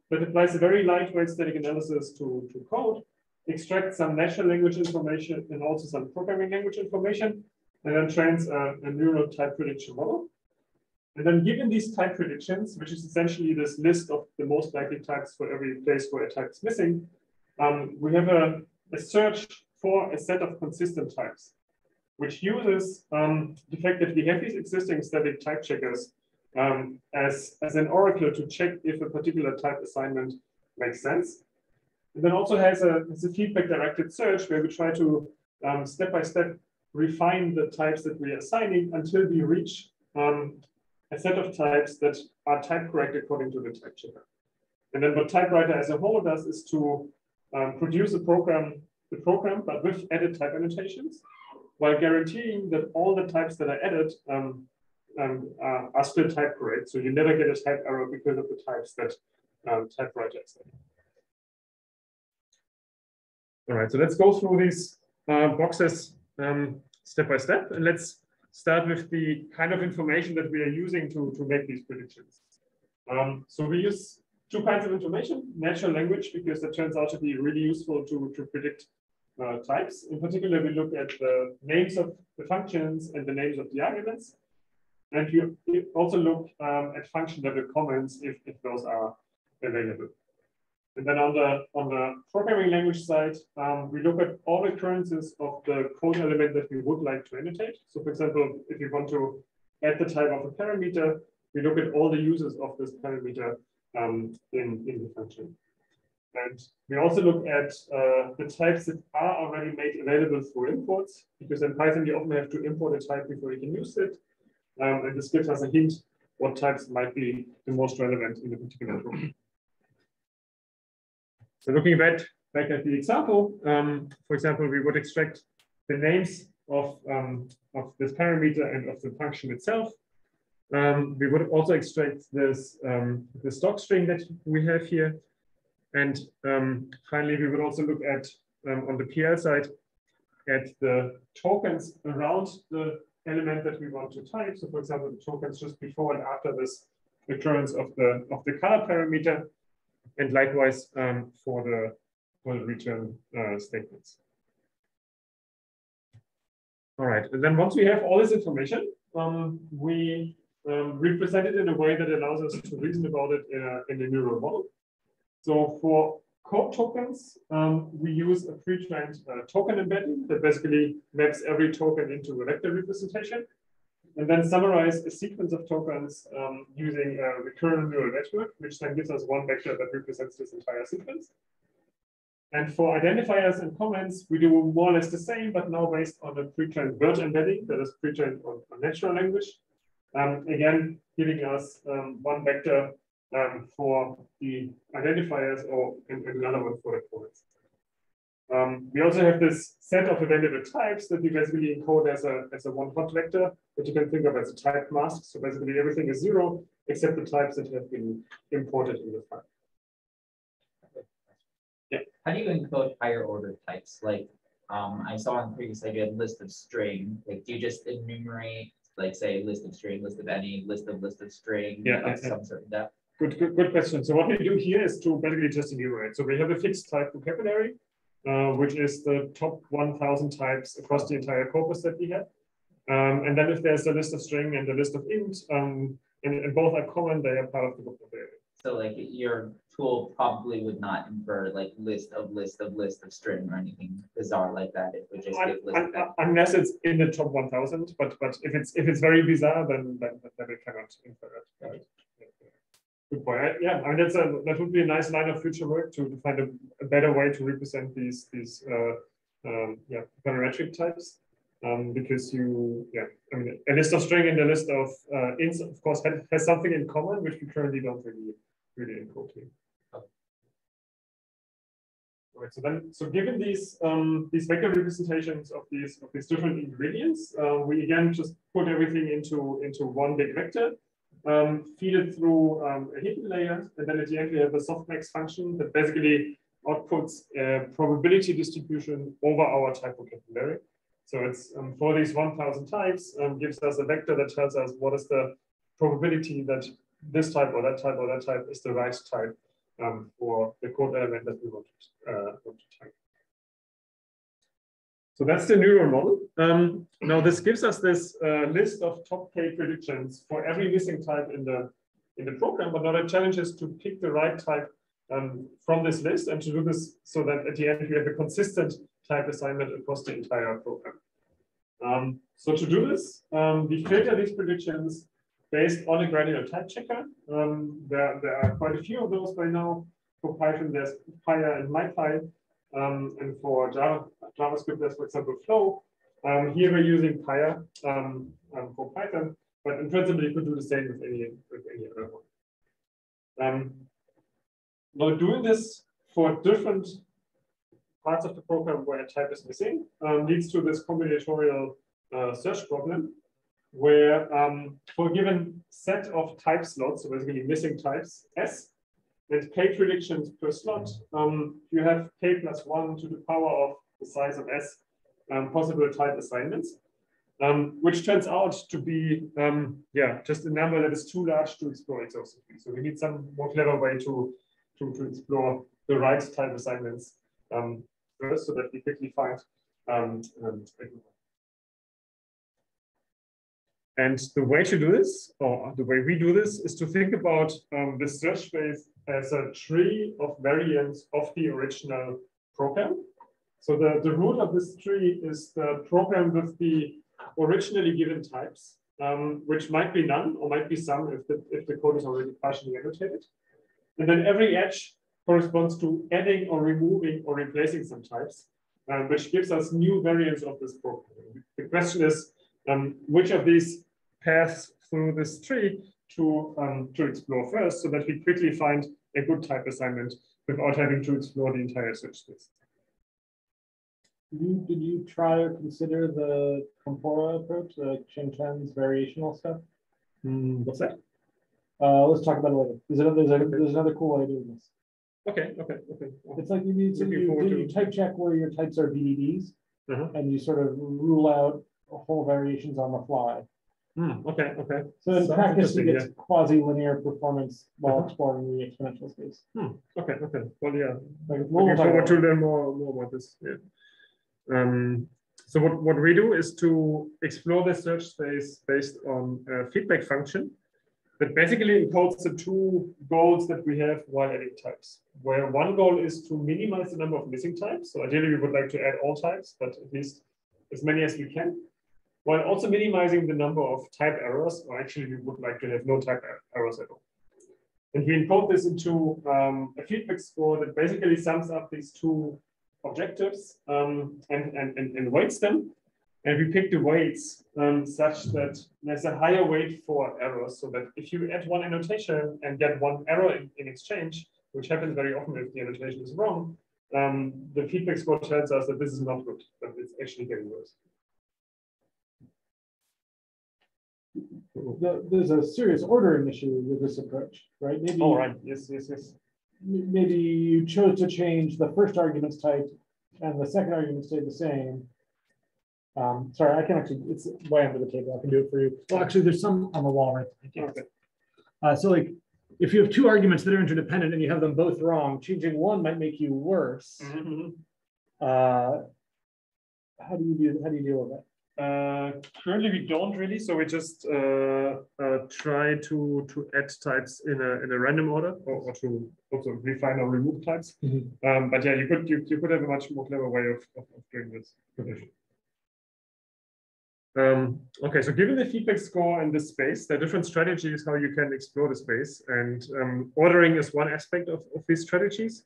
that applies a very lightweight static analysis to, to code, extracts some natural language information and also some programming language information, and then trains a, a neural type prediction model. And then given these type predictions, which is essentially this list of the most likely types for every place where a type is missing, um, we have a, a, search for a set of consistent types, which uses um, the fact that we have these existing static type checkers um, as, as an oracle to check if a particular type assignment makes sense. And then also has a, has a feedback directed search where we try to um, step by step refine the types that we are assigning until we reach um, a set of types that are type correct according to the type checker. And then what typewriter as a whole does is to um, produce a program, the program, but with added type annotations, while guaranteeing that all the types that are added um, um, are, are, still type correct. So you never get a type error because of the types that um, typewriter is All right, so let's go through these uh, boxes um, step by step, and let's start with the kind of information that we are using to, to make these predictions. Um, so we use two kinds of information, natural language, because that turns out to be really useful to, to predict uh, types. In particular, we look at the names of the functions and the names of the arguments. And you also look um, at function level comments if, if those are available. And then on the on the programming language side, um, we look at all occurrences of the code element that we would like to annotate. So for example, if you want to add the type of a parameter, we look at all the uses of this parameter um, in, in the function. And we also look at uh, the types that are already made available through imports, because in Python, you often have to import a type before you can use it. Um, and this gives us a hint what types might be the most relevant in a particular program. So looking back, back at the example, um, for example, we would extract the names of, um, of this parameter and of the function itself. Um, we would also extract this um, the docstring that we have here. And um, finally, we would also look at um, on the PL side at the tokens around the element that we want to type. So for example, the tokens just before and after this occurrence of the of the color parameter, and likewise um, for the for the return uh, statements. All right, and then once we have all this information, um, we um, represent it in a way that allows us to reason about it in a, in a neural model. So for code tokens, um, we use a pre-trained uh, token embedding that basically maps every token into a vector representation and then summarize a sequence of tokens um, using a recurrent neural network, which then gives us one vector that represents this entire sequence. And for identifiers and comments, we do more or less the same, but now based on a pre-trained word embedding that is pre-trained on, on, natural language. Um, again, giving us um, one vector um, for the identifiers or and, and another one for the comments. Um, we also have this set of available types that we basically encode as a, as a one hot vector that you can think of as a type mask. So basically everything is zero except the types that have been imported in the file. Yeah. How do you encode higher order types? Like um, I saw in the previous I did list of string. Like do you just enumerate like say list of string, list of any, list of list of string, yeah, some certain depth? Good, good, good question. So what we do here is to basically just enumerate. So we have a fixed type vocabulary uh, which is the top 1000 types across the entire corpus that we have. Um, and then if there's a list of string and a list of int, um, and, and, both are common, they are part of the vocabulary. So like your tool probably would not infer like list of list of list of string or anything bizarre like that. It would just give list Unless it's in the top 1000, but but if it's if it's very bizarre, then then, then it cannot infer it. Right? Good point. Yeah, I mean that's a that would be a nice line of future work to, to find a, a better way to represent these these uh, um, yeah parametric types. Um, because you yeah I mean a list of string and a list of uh, ints of course has, has something in common which we currently don't really really encode here. Right, so then, so given these um, these vector representations of these of these different ingredients, uh, we again just put everything into into one big vector, um, feed it through um, a hidden layer, and then at the end we have a softmax function that basically outputs a probability distribution over our type vocabulary. So it's um, for these 1000 types, um, gives us a vector that tells us what is the probability that this type or that type or that type is the right type um, for the code element that we want to, uh, want to type. So that's the neural model. Um, now this gives us this uh, list of top K predictions for every missing type in the in the program. But now the challenge is to pick the right type um, from this list and to do this so that at the end we have a consistent type assignment across the entire program. Um, so to do this, um, we filter these predictions based on a gradual type checker. Um, there, there are quite a few of those by now. For Python, there's Pyre and MyPy. Um, and for Java, JavaScript, there's, for example, Flow. Um, here we're using Pyre um, um, for Python, but in principle, you could do the same with any, with any other one. Um, now, doing this for different parts of the program where a type is missing um, leads to this combinatorial uh, search problem, where um, for a given set of type slots, so basically missing types, S, with k predictions per slot, um, you have k plus one to the power of the size of s um, possible type assignments, um, which turns out to be, um, yeah, just a number that is too large to explore exhaustively. So we need some more clever way to, to, to explore the right type assignments um, first so that we quickly find um, and the way to do this, or the way we do this, is to think about um, the search space as a tree of variants of the original program. So the, the root of this tree is the program with the originally given types, um, which might be none or might be some if the, if the code is already partially annotated. And then every edge corresponds to adding or removing or replacing some types, um, which gives us new variants of this program. The question is, um, which of these paths through this tree to, um, to explore first so that we quickly find a good type assignment without having to explore the entire search space. You, did you try or consider the Compora approach, the Chen-Chen's variational stuff? Mm, what's that? Uh, let's talk about it later. There's another, there's, a, there's another cool way of doing this. Okay, okay, okay. It's like you, need, so you, you, you type check where your types are VDDs, Mhm. and you sort of rule out whole variations on the fly. Hmm, okay, okay. So in Sounds practice, you get quasi-linear performance while exploring the exponential space. Okay, okay. Well, yeah, Like, we'll looking forward to learn more, more about this. Yeah. Um, so what, what we do is to explore the search space based on a feedback function that basically encodes the two goals that we have while adding types. Where one goal is to minimize the number of missing types. So ideally, we would like to add all types, but at least as many as we can. While also minimizing the number of type errors, or actually, we would like to have no type er- errors at all. And we encode this into um, a feedback score that basically sums up these two objectives um, and, and, and, and weights them. And we pick the weights um, such that there's a higher weight for errors, so that if you add one annotation and get one error in, in exchange, which happens very often if the annotation is wrong, um, the feedback score tells us that this is not good, that it's actually getting worse. The- There's a serious ordering issue with this approach, right? Maybe, All right, yes, yes, yes. maybe you chose to change the first argument's type and the second argument stayed the same. Um, sorry, I can actually, it's way under the table. I can do it for you. Well, actually, there's some on the wall, right? Okay. Uh, so like, if you have two arguments that are interdependent and you have them both wrong, changing one might make you worse. Mhm. Uh, how do you do, how do you deal with it? Uh, currently, we don't really, so we just uh, uh, try to to add types in a in a random order, or, or to also refine or remove types. Mhm. Um, but yeah, you could you, you could have a much more clever way of, of, of doing this condition. Um, okay, so given the feedback score and the space, there are different strategies how you can explore the space, and um, ordering is one aspect of, of these strategies.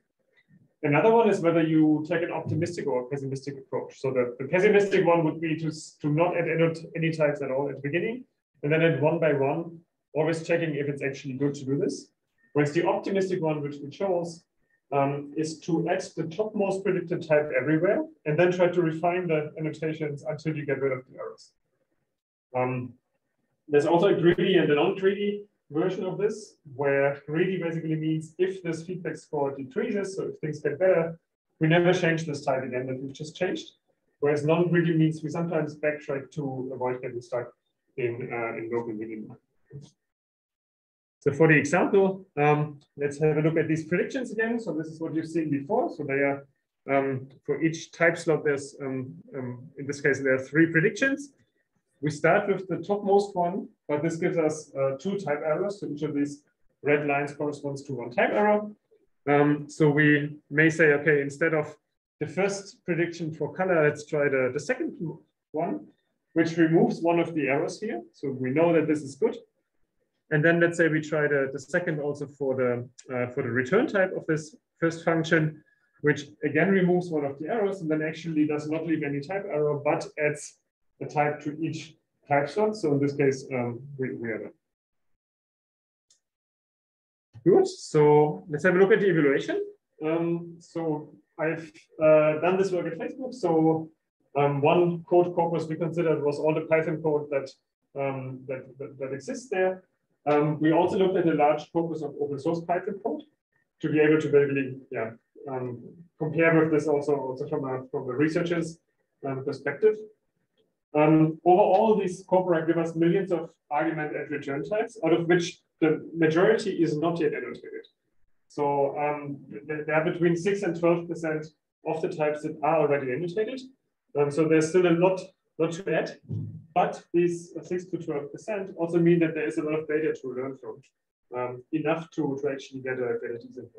Another one is whether you take an optimistic or a pessimistic approach. So the, the pessimistic one would be to, to not add any, types at all at the beginning, and then add one by one, always checking if it's actually good to do this. Whereas the optimistic one, which we chose, um, is to add the topmost predicted type everywhere, and then try to refine the annotations until you get rid of the errors. Um, there's also a greedy and a non-greedy version of this, where greedy basically means if this feedback score decreases, so if things get better, we never change this type again that we've just changed. Whereas non-greedy means we sometimes backtrack to avoid getting stuck in, uh, in local minima. So for the example, um, let's have a look at these predictions again. So this is what you've seen before. So they are, um, for each type slot, there's, um, um, in this case, there are three predictions. We start with the topmost one, but this gives us uh, two type errors. So each of these red lines corresponds to one type error. Um, so we may say, okay, instead of the first prediction for color, let's try the, the second one, which removes one of the errors here. So we know that this is good. And then let's say we try the, the second also for the, uh, for the return type of this first function, which again removes one of the errors and then actually does not leave any type error, but adds a type to each type slot. So in this case, um, we, we are done. Good. So let's have a look at the evaluation. Um, so I've uh, done this work at Facebook. So um, one code corpus we considered was all the Python code that um, that, that, that exists there. Um, we also looked at a large corpus of open source Python code to be able to basically yeah, um, compare with this also, also from a from the researchers' perspective. Um, overall, these corpora give us millions of argument and return types, out of which the majority is not yet annotated. So um, there are between six and twelve percent of the types that are already annotated. Um, so there's still a lot, lot to add, but these six to twelve percent also mean that there is a lot of data to learn from, um, enough to, to actually get a, get a decent.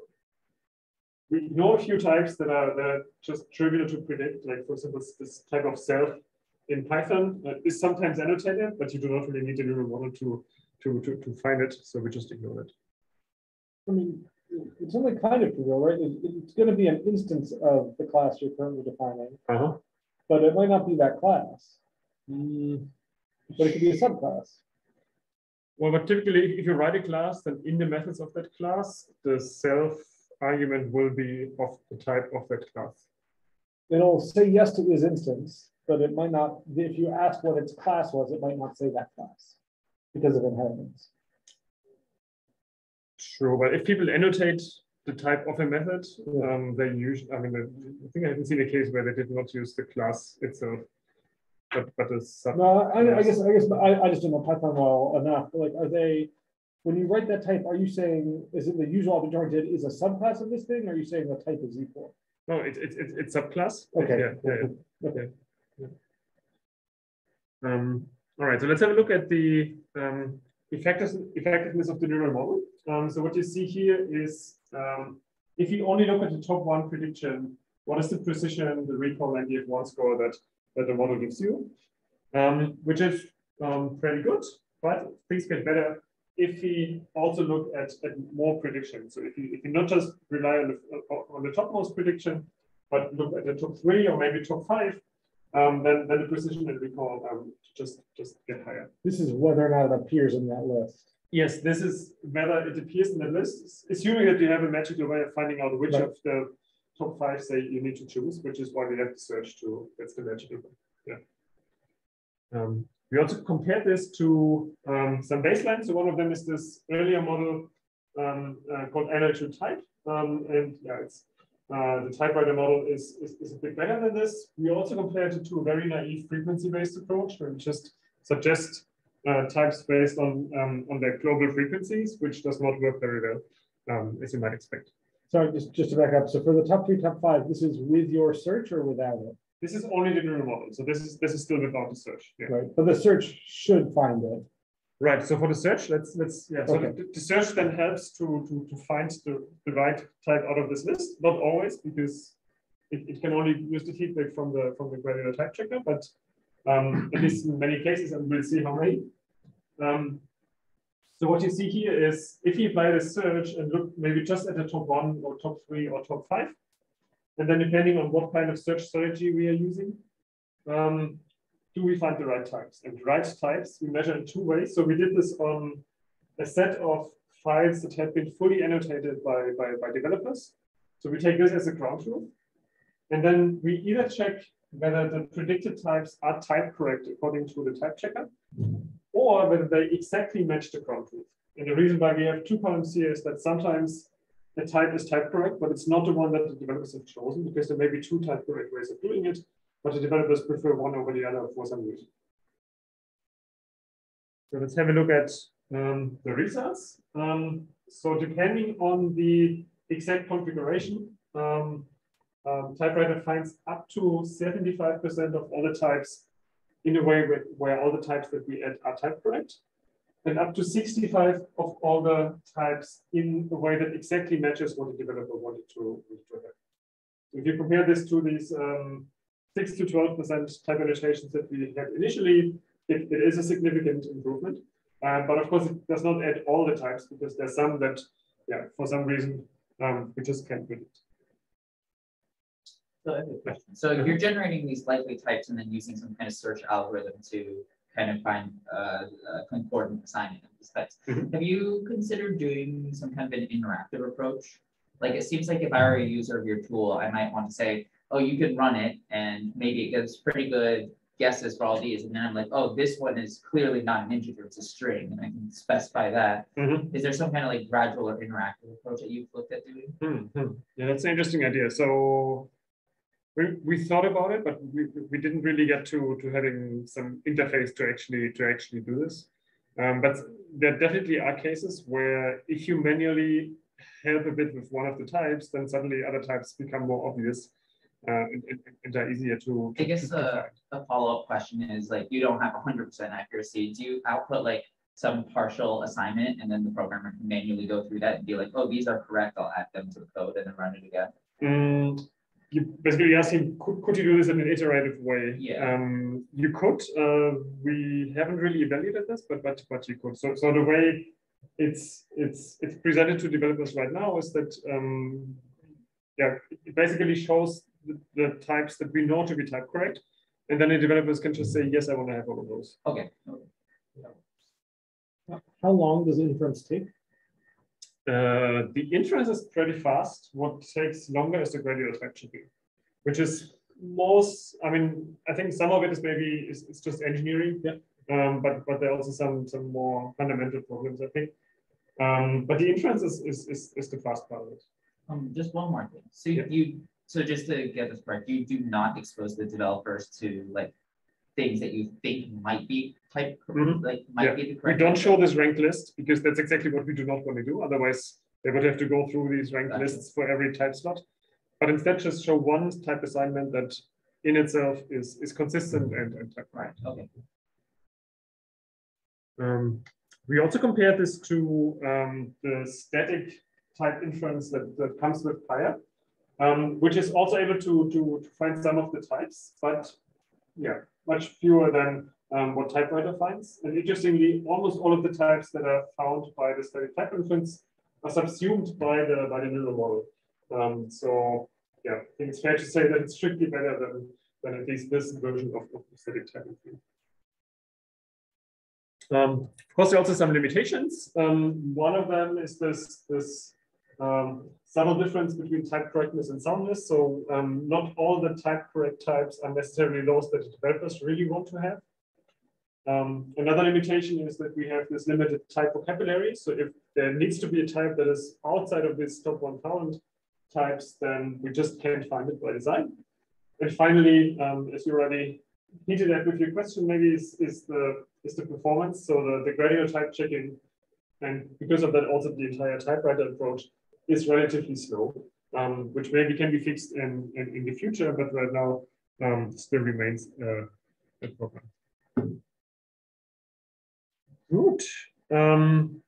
We know a few types that are, that are just trivial to predict, like for example, this type of self in Python uh, is sometimes annotated, but you do not really need a neural model to, to, to, to find it, so we just ignore it. I mean, it's only kind of trivial, right? It- it's gonna be an instance of the class you're currently defining, Uh-huh. but it might not be that class. But it could be a subclass. Well, but typically, if you write a class, then in the methods of that class, the self argument will be of the type of that class. It'll say yes to is instance, but it might not, if you ask what its class was, it might not say that class because of inheritance. True, but if people annotate the type of a method. Yeah. Um, they usually, I mean, I think I haven't seen a case where they did not use the class itself. But, but a sub, No, I, I guess, I guess, I, I just don't know Python well enough, like, are they, when you write that type, are you saying, is it the usual object oriented is a subclass of this thing, or are you saying the type is equal? no, it's, it's, it's it's subclass. Okay. Yeah, yeah, yeah. Okay. Um, all right, so let's have a look at the um, effectiveness, of the neural model. Um, so what you see here is um, if you only look at the top one prediction, what is the precision, the recall, and the F1 score that, that the model gives you, um, which is um, pretty good, but things get better if we also look at, at more predictions. So if you, if you not just rely on the, on the topmost prediction, but look at the top three or maybe top five, um, then, then the precision and recall um, just, just get higher. This is whether or not it appears in that list. Yes, this is whether it appears in the list, assuming that you have a magical way of finding out which Right. of the top five say you need to choose, which is why we have to search to, that's the magical one, yeah. Um, we also compared this to um, some baselines. So one of them is this earlier model um, uh, called NL2Type. Um, and yeah, it's uh, the typewriter model is, is, is a bit better than this. We also compared it to a very naive frequency-based approach where we just suggest uh, types based on um, on their global frequencies, which does not work very well, um, as you might expect. Sorry, just, just to back up, so for the top three, top five, this is with your search or without it? This is only the neural model, so this is this is still without the search. Yeah. Right, but the search should find it. Right. So for the search, let's let's yeah. So Okay. the, the search then helps to to to find the, the right type out of this list. Not always because it, it can only use the feedback from the from the gradual type checker, but um, at least in many cases, and we'll see how many. Um, so what you see here is if you apply the search and look maybe just at the top one or top three or top five, and then depending on what kind of search strategy we are using, um, do we find the right types? And right types we measure in two ways. So we did this on a set of files that had been fully annotated by, by, by developers. So we take this as a ground truth. And then we either check whether the predicted types are type correct according to the type checker, or whether they exactly match the ground truth. And the reason why we have two columns here is that sometimes the type is type correct, but it's not the one that the developers have chosen because there may be two type correct ways of doing it, but the developers prefer one over the other for some reason. So let's have a look at um, the results. Um, so depending on the exact configuration, um, um, typewriter finds up to 75% of all the types in a way where, where all the types that we add are type correct, and up to 65 of all the types in a way that exactly matches what the developer wanted to, to have. If you compare this to these um, 6 to 12% type annotations that we had initially, it, it is a significant improvement. Uh, but of course, it does not add all the types because there's some that, yeah, for some reason, um, we just can't predict. So I have a question. So you're generating these likely types and then using some kind of search algorithm to kind of find uh, a concordant assignment of these types. Mhm. Have you considered doing some kind of an interactive approach? Like it seems like if I were a user of your tool, I might want to say, oh, you can run it and maybe it gives pretty good guesses for all these. And then I'm like, oh, this one is clearly not an integer, it's a string, and I can specify that. Mhm. Is there some kind of like gradual or interactive approach that you've looked at doing? Hmm, hmm. Yeah, that's an interesting idea. So we, we thought about it, but we, we didn't really get to, to having some interface to actually to actually do this. Um, but there definitely are cases where if you manually help a bit with one of the types, then suddenly other types become more obvious uh, easier to. I guess to the, the follow-up question is like, you don't have hundred percent accuracy. Do you output like some partial assignment and then the programmer can manually go through that and be like, oh, these are correct, I'll add them to the code and then run it again? Mm, you basically asking, could, could you do this in an iterative way? Yeah. Um, you could. Uh, we haven't really evaluated this, but but but you could. So so the way it's it's it's presented to developers right now is that um, yeah, it basically shows the, the types that we know to be type correct, and then the developers can just say yes, I want to have all of those. Okay, How long does inference take? Uh, the inference is pretty fast. What takes longer is the gradual effect checking, which is most. I mean, I think some of it is maybe is, it's just engineering. Yeah. Um, but but there are also some some more fundamental problems. I think. Um, but the inference is, is is is the fast part of it. Um, just one more thing. So Yeah. you, so just to get this correct, you do not expose the developers to like things that you think might be type, Mhm. like Yeah. might be the correct. We don't show this ranked list because that's exactly what we do not want to do. Otherwise, they would have to go through these ranked lists for every type slot. But instead, just show one type assignment that in itself is, is consistent and, and type Right, okay. Um, we also compared this to um, the static type inference that, that comes with Pyre, um, which is also able to, to, to find some of the types, but yeah, much fewer than um, what typewriter finds. And interestingly, almost all of the types that are found by the static type inference are subsumed by the by the neural model. Um, so yeah, I think it's fair to say that it's strictly better than, than at least this version of, of static type inference. Um, of course, there are also some limitations. Um, one of them is this, this um, subtle difference between type correctness and soundness. So um, not all the type correct types are necessarily those that developers really want to have. Um, another limitation is that we have this limited type vocabulary. So if there needs to be a type that is outside of this top 1000 types, then we just can't find it by design. And finally, um, as you already hinted at with your question, maybe is, is the is the performance. So the, the gradual type checking, and because of that, also the entire typewriter approach is relatively slow, um, which maybe can be fixed in, in, in the future, but right now um, still remains uh, a problem. Good. Um,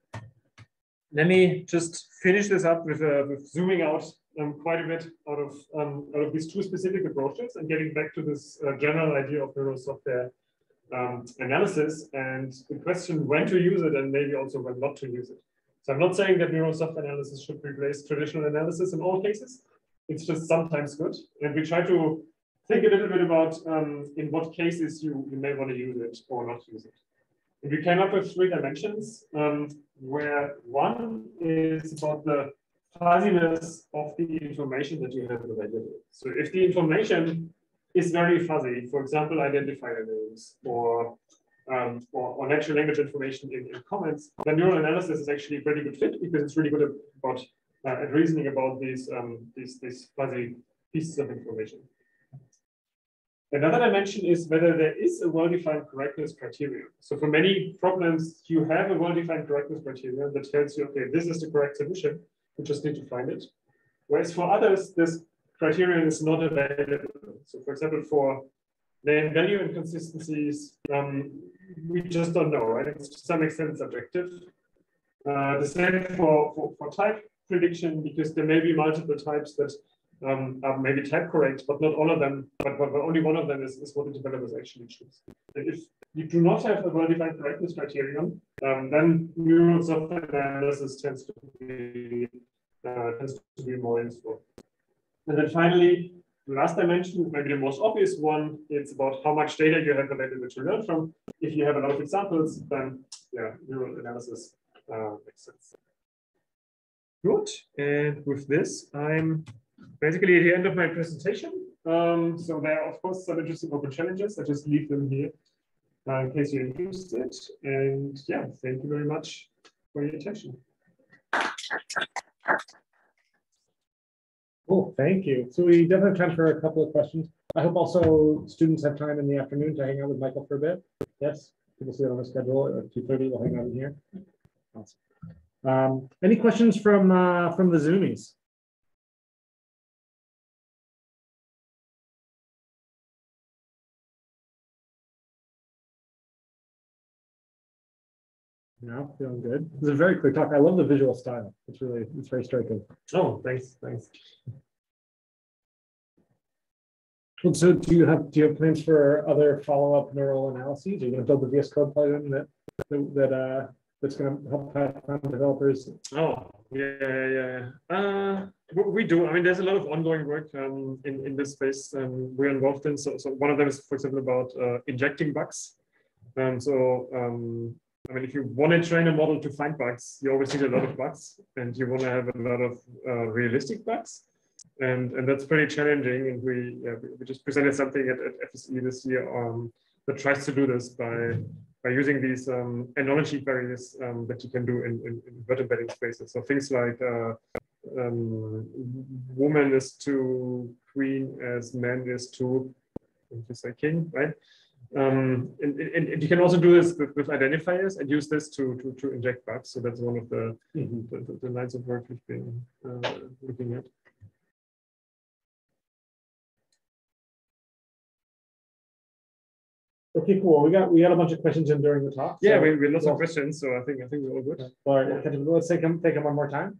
let me just finish this up with, uh, with zooming out um, quite a bit out of um, out of these two specific approaches and getting back to this uh, general idea of neural software um, analysis and the question when to use it and maybe also when not to use it. So I'm not saying that neurosoft analysis should replace traditional analysis in all cases. It's just sometimes good. And we try to think a little bit about um, in what cases you, you may want to use it or not use it. And we came up with three dimensions um, where one is about the fuzziness of the information that you have available. So if the information is very fuzzy, for example, identifier names or, um, or, or, natural language information in, in, comments, then neural analysis is actually a pretty good fit because it's really good about uh, at reasoning about these, um, these, these fuzzy pieces of information. Another dimension is whether there is a well-defined correctness criterion. So for many problems, you have a well-defined correctness criterion that tells you, okay, this is the correct solution. you just need to find it. Whereas for others, this criterion is not available. So for example, for name value inconsistencies, um, we just don't know, right? It's to some extent subjective. Uh, the same for, for, for, type prediction, because there may be multiple types that um, are maybe type correct, but not all of them, but, but only one of them is, is what the developers actually choose. And if you do not have a well-defined correctness criterion, um, then neural software analysis tends to be uh, tends to be more useful. And then finally, the last dimension, maybe the most obvious one, it's about how much data you have available to learn from. If you have a lot of examples, then yeah, neural analysis uh, makes sense. Good. And with this, I'm basically at the end of my presentation. Um, so there are, of course, some interesting open challenges. I just leave them here uh, in case you're interested. And yeah, thank you very much for your attention. Cool, thank you. So we definitely have time for a couple of questions. I hope also students have time in the afternoon to hang out with Michael for a bit. Yes, people see it on the schedule at two thirty. We'll hang out in here. Awesome. Um, any questions from uh, from the Zoomies? No, feeling good. Is a very quick talk. I love the visual style. It's really, it's very striking. Oh, thanks, thanks. Well, so do you have, do you have plans for other follow-up neural analyses? Are you gonna build the VS Code plugin that, that, uh, that's gonna help Python developers? Oh, yeah, yeah, yeah. Uh, we- we do. I mean, there's a lot of ongoing work um, in, in this space um, we're involved in. So, so one of them is, for example, about uh, injecting bugs. Um, so, um, I mean, if you want to train a model to find bugs, you always need a lot of bugs and you want to have a lot of uh, realistic bugs. And, and that's pretty challenging. And we, yeah, we- just presented something at, at FSE this year um, that tries to do this by, by using these um, analogy queries um, that you can do in, in, in embedding spaces. So things like uh, um, woman is to queen as man is to, just king, right? Um, and, and, and you can also do this with, with identifiers and use this to, to, to inject bugs. So that's one of the, the, the- the lines of work we've been uh, looking at. Okay, cool. We got, we got a bunch of questions in during the talk. Yeah, so- we, we lots well- of questions, so I think I think we're all good. All right, we'll let's take them, take them one more time.